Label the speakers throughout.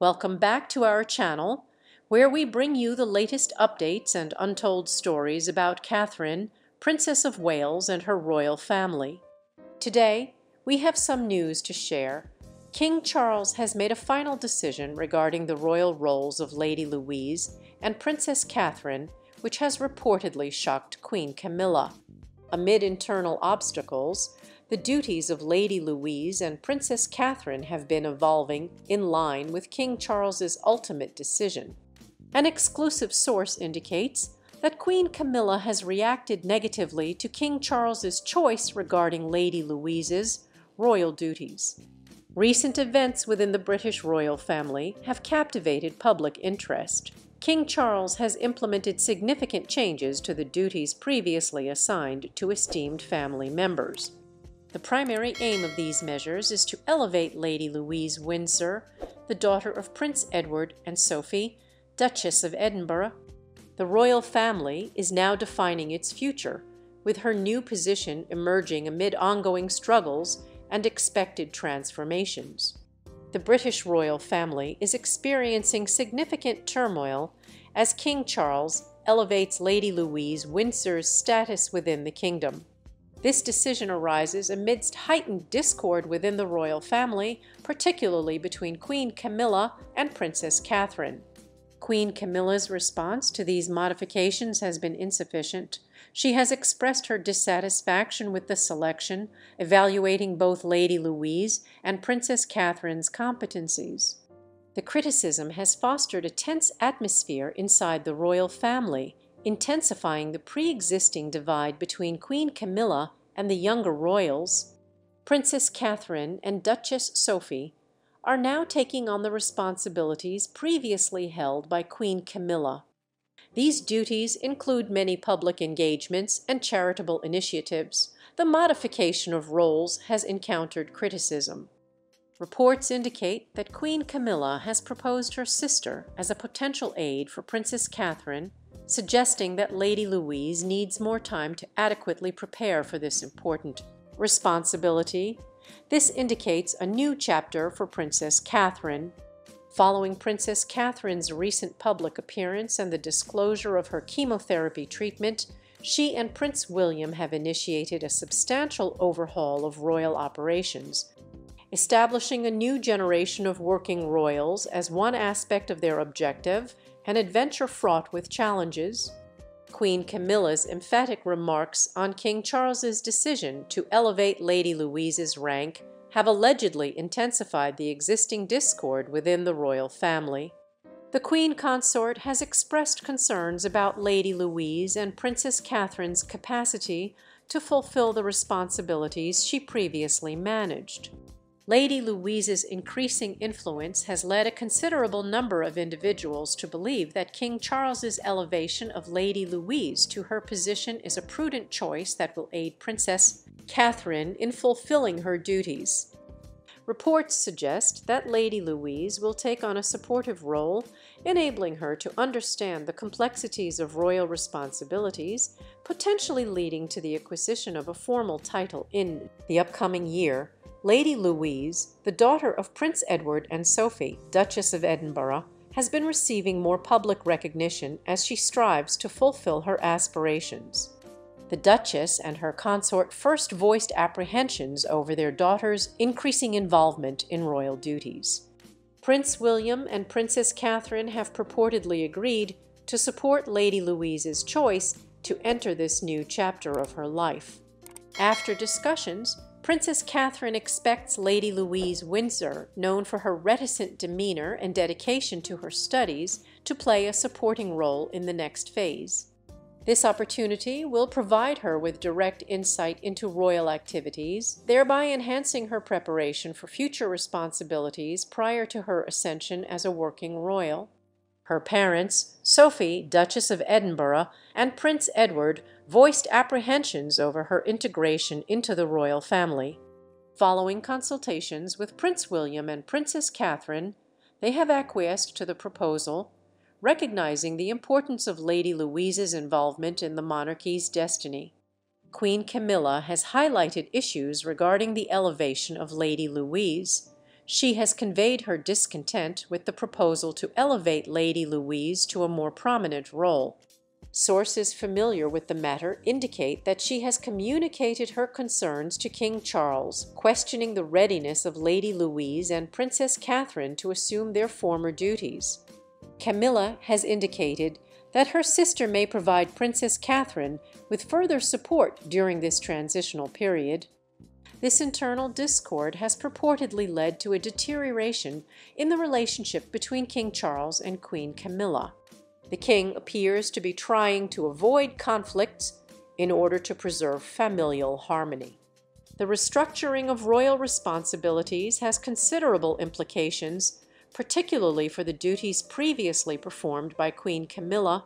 Speaker 1: Welcome back to our channel, where we bring you the latest updates and untold stories about Catherine, Princess of Wales and her royal family. Today, we have some news to share. King Charles has made a final decision regarding the royal roles of Lady Louise and Princess Catherine, which has reportedly shocked Queen Camilla. Amid internal obstacles, the duties of Lady Louise and Princess Catherine have been evolving in line with King Charles's ultimate decision. An exclusive source indicates that Queen Camilla has reacted negatively to King Charles's choice regarding Lady Louise's royal duties. Recent events within the British royal family have captivated public interest. King Charles has implemented significant changes to the duties previously assigned to esteemed family members. The primary aim of these measures is to elevate Lady Louise Windsor, the daughter of Prince Edward and Sophie, Duchess of Edinburgh. The royal family is now defining its future, with her new position emerging amid ongoing struggles and expected transformations. The British royal family is experiencing significant turmoil as King Charles elevates Lady Louise Windsor's status within the kingdom. This decision arises amidst heightened discord within the royal family, particularly between Queen Camilla and Princess Catherine. Queen Camilla's response to these modifications has been insufficient. She has expressed her dissatisfaction with the selection, evaluating both Lady Louise and Princess Catherine's competencies. The criticism has fostered a tense atmosphere inside the royal family, intensifying the pre-existing divide between Queen Camilla and the younger royals. Princess Catherine and Duchess Sophie are now taking on the responsibilities previously held by Queen Camilla. These duties include many public engagements and charitable initiatives. The modification of roles has encountered criticism. Reports indicate that Queen Camilla has proposed her sister as a potential aide for Princess Catherine suggesting that Lady Louise needs more time to adequately prepare for this important responsibility. This indicates a new chapter for Princess Catherine. Following Princess Catherine's recent public appearance and the disclosure of her chemotherapy treatment, she and Prince William have initiated a substantial overhaul of royal operations, establishing a new generation of working royals as one aspect of their objective an adventure fraught with challenges. Queen Camilla's emphatic remarks on King Charles's decision to elevate Lady Louise's rank have allegedly intensified the existing discord within the royal family. The Queen Consort has expressed concerns about Lady Louise and Princess Catherine's capacity to fulfill the responsibilities she previously managed. Lady Louise's increasing influence has led a considerable number of individuals to believe that King Charles's elevation of Lady Louise to her position is a prudent choice that will aid Princess Catherine in fulfilling her duties. Reports suggest that Lady Louise will take on a supportive role, enabling her to understand the complexities of royal responsibilities, potentially leading to the acquisition of a formal title in the upcoming year Lady Louise, the daughter of Prince Edward and Sophie, Duchess of Edinburgh, has been receiving more public recognition as she strives to fulfill her aspirations. The Duchess and her consort first voiced apprehensions over their daughter's increasing involvement in royal duties. Prince William and Princess Catherine have purportedly agreed to support Lady Louise's choice to enter this new chapter of her life. After discussions, Princess Catherine expects Lady Louise Windsor, known for her reticent demeanor and dedication to her studies, to play a supporting role in the next phase. This opportunity will provide her with direct insight into royal activities, thereby enhancing her preparation for future responsibilities prior to her ascension as a working royal. Her parents, Sophie, Duchess of Edinburgh, and Prince Edward, voiced apprehensions over her integration into the royal family. Following consultations with Prince William and Princess Catherine, they have acquiesced to the proposal, recognizing the importance of Lady Louise's involvement in the monarchy's destiny. Queen Camilla has highlighted issues regarding the elevation of Lady Louise. She has conveyed her discontent with the proposal to elevate Lady Louise to a more prominent role. Sources familiar with the matter indicate that she has communicated her concerns to King Charles, questioning the readiness of Lady Louise and Princess Catherine to assume their former duties. Camilla has indicated that her sister may provide Princess Catherine with further support during this transitional period. This internal discord has purportedly led to a deterioration in the relationship between King Charles and Queen Camilla. The king appears to be trying to avoid conflicts in order to preserve familial harmony. The restructuring of royal responsibilities has considerable implications, particularly for the duties previously performed by Queen Camilla.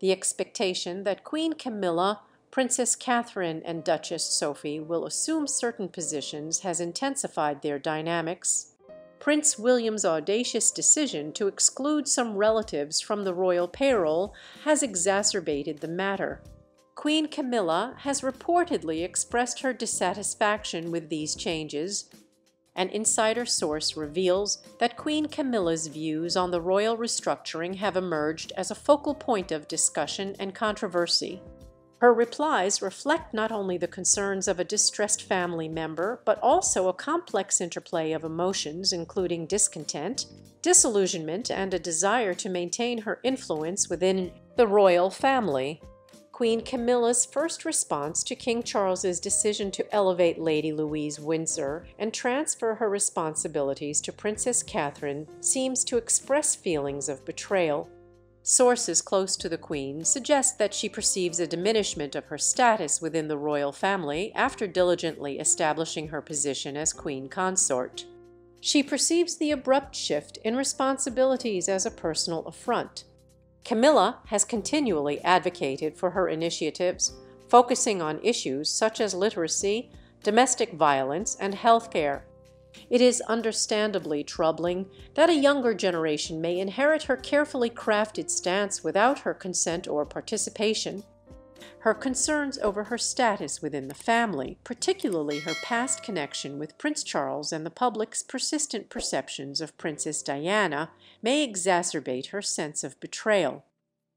Speaker 1: The expectation that Queen Camilla, Princess Catherine, and Duchess Sophie will assume certain positions has intensified their dynamics. Prince William's audacious decision to exclude some relatives from the royal payroll has exacerbated the matter. Queen Camilla has reportedly expressed her dissatisfaction with these changes. An insider source reveals that Queen Camilla's views on the royal restructuring have emerged as a focal point of discussion and controversy. Her replies reflect not only the concerns of a distressed family member, but also a complex interplay of emotions including discontent, disillusionment, and a desire to maintain her influence within the royal family. Queen Camilla's first response to King Charles's decision to elevate Lady Louise Windsor and transfer her responsibilities to Princess Catherine seems to express feelings of betrayal. Sources close to the Queen suggest that she perceives a diminishment of her status within the royal family after diligently establishing her position as Queen Consort. She perceives the abrupt shift in responsibilities as a personal affront. Camilla has continually advocated for her initiatives, focusing on issues such as literacy, domestic violence, and healthcare. It is understandably troubling that a younger generation may inherit her carefully crafted stance without her consent or participation. Her concerns over her status within the family, particularly her past connection with Prince Charles and the public's persistent perceptions of Princess Diana, may exacerbate her sense of betrayal.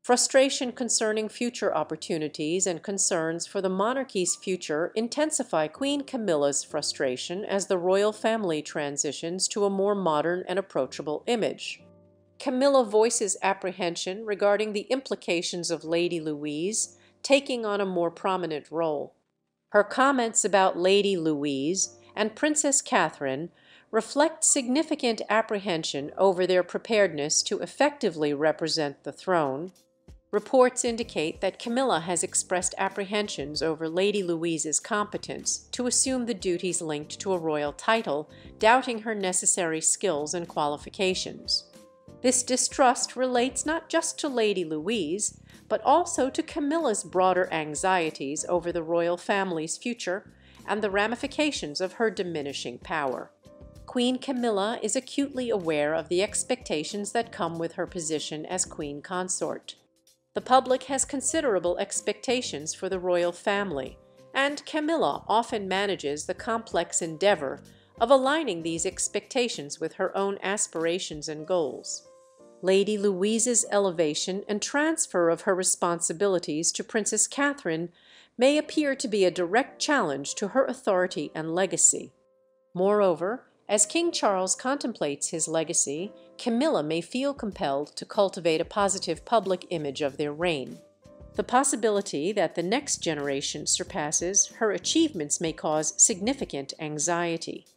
Speaker 1: Frustration concerning future opportunities and concerns for the monarchy's future intensify Queen Camilla's frustration as the royal family transitions to a more modern and approachable image. Camilla voices apprehension regarding the implications of Lady Louise taking on a more prominent role. Her comments about Lady Louise and Princess Catherine reflect significant apprehension over their preparedness to effectively represent the throne. Reports indicate that Camilla has expressed apprehensions over Lady Louise's competence to assume the duties linked to a royal title, doubting her necessary skills and qualifications. This distrust relates not just to Lady Louise, but also to Camilla's broader anxieties over the royal family's future and the ramifications of her diminishing power. Queen Camilla is acutely aware of the expectations that come with her position as queen consort. The public has considerable expectations for the royal family, and Camilla often manages the complex endeavor of aligning these expectations with her own aspirations and goals. Lady Louise's elevation and transfer of her responsibilities to Princess Catherine may appear to be a direct challenge to her authority and legacy. Moreover, as King Charles contemplates his legacy, Camilla may feel compelled to cultivate a positive public image of their reign. The possibility that the next generation surpasses her achievements may cause significant anxiety.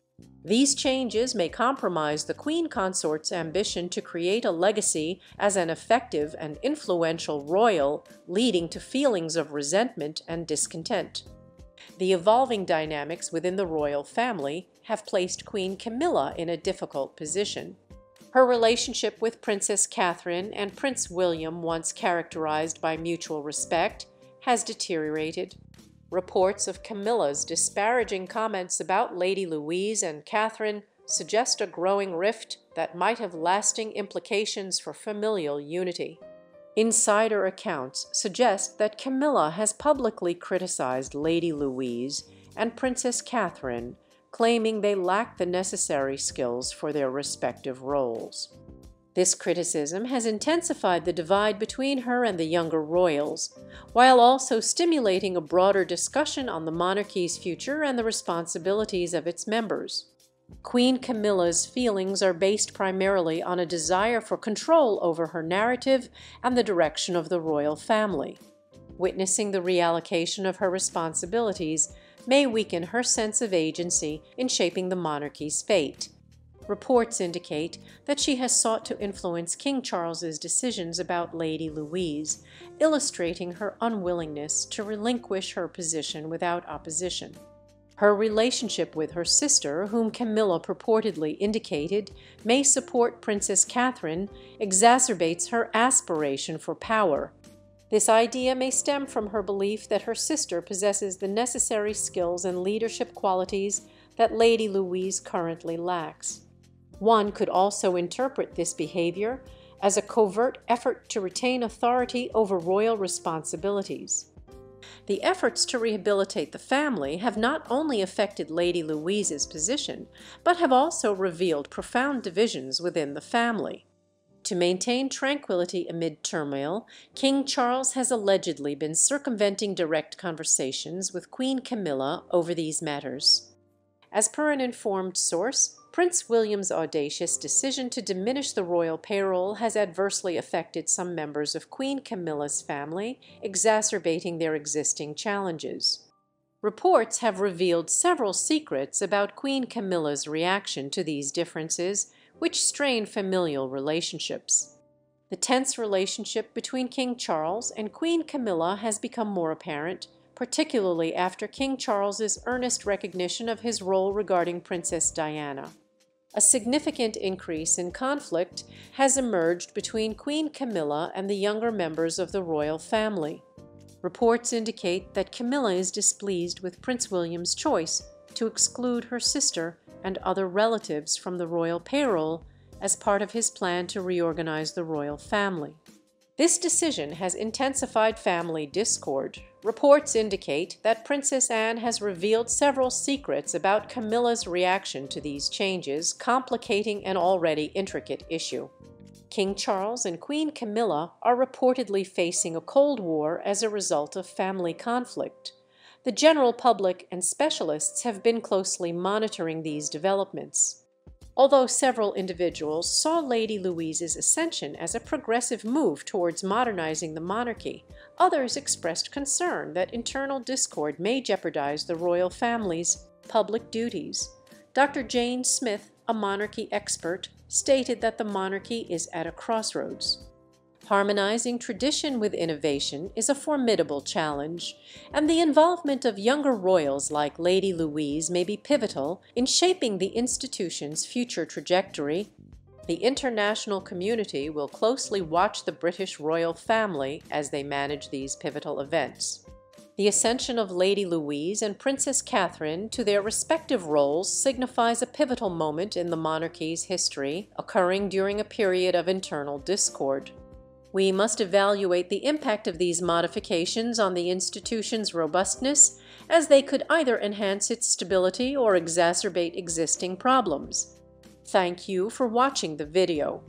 Speaker 1: These changes may compromise the queen consort's ambition to create a legacy as an effective and influential royal, leading to feelings of resentment and discontent. The evolving dynamics within the royal family have placed Queen Camilla in a difficult position. Her relationship with Princess Catherine and Prince William, once characterized by mutual respect, has deteriorated. Reports of Camilla's disparaging comments about Lady Louise and Catherine suggest a growing rift that might have lasting implications for familial unity. Insider accounts suggest that Camilla has publicly criticized Lady Louise and Princess Catherine claiming they lack the necessary skills for their respective roles. This criticism has intensified the divide between her and the younger royals, while also stimulating a broader discussion on the monarchy's future and the responsibilities of its members. Queen Camilla's feelings are based primarily on a desire for control over her narrative and the direction of the royal family. Witnessing the reallocation of her responsibilities may weaken her sense of agency in shaping the monarchy's fate. Reports indicate that she has sought to influence King Charles's decisions about Lady Louise, illustrating her unwillingness to relinquish her position without opposition. Her relationship with her sister, whom Camilla purportedly indicated may support Princess Catherine, exacerbates her aspiration for power. This idea may stem from her belief that her sister possesses the necessary skills and leadership qualities that Lady Louise currently lacks. One could also interpret this behavior as a covert effort to retain authority over royal responsibilities. The efforts to rehabilitate the family have not only affected Lady Louise's position, but have also revealed profound divisions within the family. To maintain tranquility amid turmoil, King Charles has allegedly been circumventing direct conversations with Queen Camilla over these matters. As per an informed source, Prince William's audacious decision to diminish the royal payroll has adversely affected some members of Queen Camilla's family, exacerbating their existing challenges. Reports have revealed several secrets about Queen Camilla's reaction to these differences, which strain familial relationships. The tense relationship between King Charles and Queen Camilla has become more apparent, particularly after King Charles's earnest recognition of his role regarding Princess Diana a significant increase in conflict has emerged between Queen Camilla and the younger members of the royal family. Reports indicate that Camilla is displeased with Prince William's choice to exclude her sister and other relatives from the royal payroll as part of his plan to reorganize the royal family. This decision has intensified family discord. Reports indicate that Princess Anne has revealed several secrets about Camilla's reaction to these changes, complicating an already intricate issue. King Charles and Queen Camilla are reportedly facing a Cold War as a result of family conflict. The general public and specialists have been closely monitoring these developments. Although several individuals saw Lady Louise's ascension as a progressive move towards modernizing the monarchy, others expressed concern that internal discord may jeopardize the royal family's public duties. Dr. Jane Smith, a monarchy expert, stated that the monarchy is at a crossroads. Harmonizing tradition with innovation is a formidable challenge, and the involvement of younger royals like Lady Louise may be pivotal in shaping the institution's future trajectory. The international community will closely watch the British royal family as they manage these pivotal events. The ascension of Lady Louise and Princess Catherine to their respective roles signifies a pivotal moment in the monarchy's history, occurring during a period of internal discord. We must evaluate the impact of these modifications on the institution's robustness, as they could either enhance its stability or exacerbate existing problems. Thank you for watching the video.